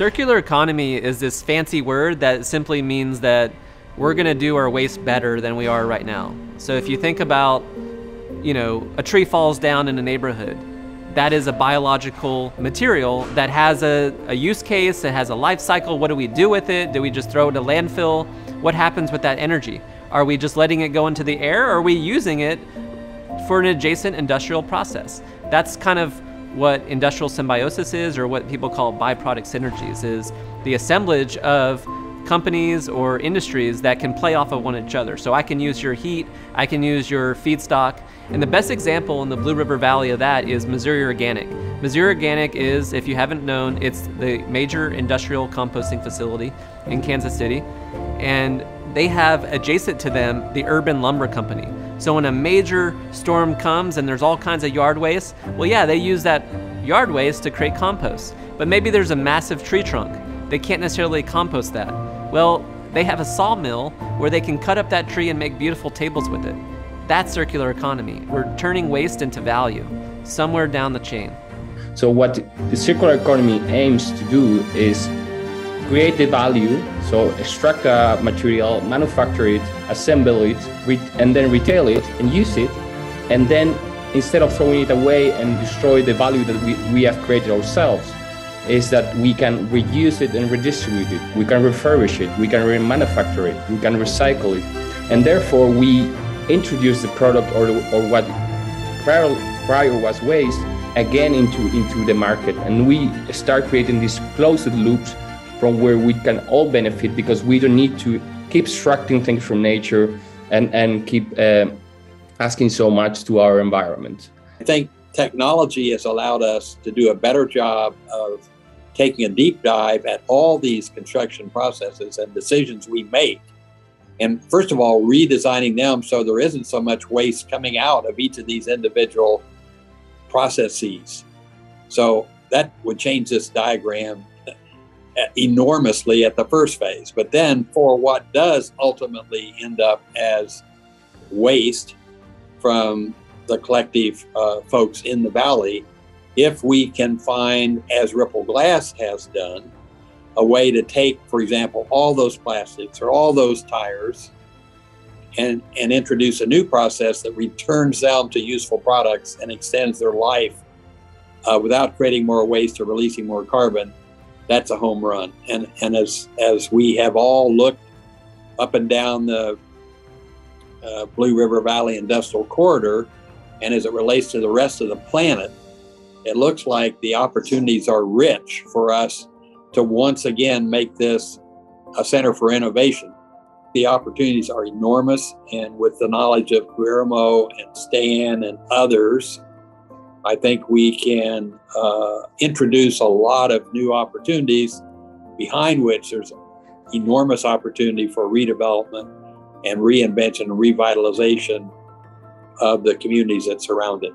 Circular economy is this fancy word that simply means that we're going to do our waste better than we are right now. So if you think about, you know, a tree falls down in a neighborhood, that is a biological material that has a, a use case, it has a life cycle. What do we do with it? Do we just throw it to landfill? What happens with that energy? Are we just letting it go into the air or are we using it for an adjacent industrial process? That's kind of what industrial symbiosis is or what people call byproduct synergies is the assemblage of companies or industries that can play off of one each other. So I can use your heat, I can use your feedstock, and the best example in the Blue River Valley of that is Missouri Organic. Missouri Organic is, if you haven't known, it's the major industrial composting facility in Kansas City, and they have adjacent to them the Urban Lumber Company. So when a major storm comes and there's all kinds of yard waste, well, yeah, they use that yard waste to create compost. But maybe there's a massive tree trunk. They can't necessarily compost that. Well, they have a sawmill where they can cut up that tree and make beautiful tables with it. That's circular economy. We're turning waste into value somewhere down the chain. So, what the circular economy aims to do is create the value, so extract a material, manufacture it, assemble it, and then retail it and use it. And then instead of throwing it away and destroy the value that we, we have created ourselves, is that we can reuse it and redistribute it. We can refurbish it, we can remanufacture it, we can recycle it. And therefore, we introduce the product or, or what prior, prior was waste again into, into the market. And we start creating these closed loops from where we can all benefit because we don't need to keep extracting things from nature and, and keep uh, asking so much to our environment. I think technology has allowed us to do a better job of taking a deep dive at all these construction processes and decisions we make. And first of all, redesigning them so there isn't so much waste coming out of each of these individual processes. So that would change this diagram enormously at the first phase. But then, for what does ultimately end up as waste from the collective uh, folks in the valley, if we can find, as Ripple Glass has done, a way to take, for example, all those plastics or all those tires and, and introduce a new process that returns them to useful products and extends their life uh, without creating more waste or releasing more carbon, that's a home run. And and as as we have all looked up and down the uh, Blue River Valley Industrial Corridor, and as it relates to the rest of the planet, it looks like the opportunities are rich for us to once again make this a center for innovation. The opportunities are enormous, and with the knowledge of Guillermo and Stan and others, I think we can uh, introduce a lot of new opportunities behind which there's enormous opportunity for redevelopment and reinvention and revitalization of the communities that surround it.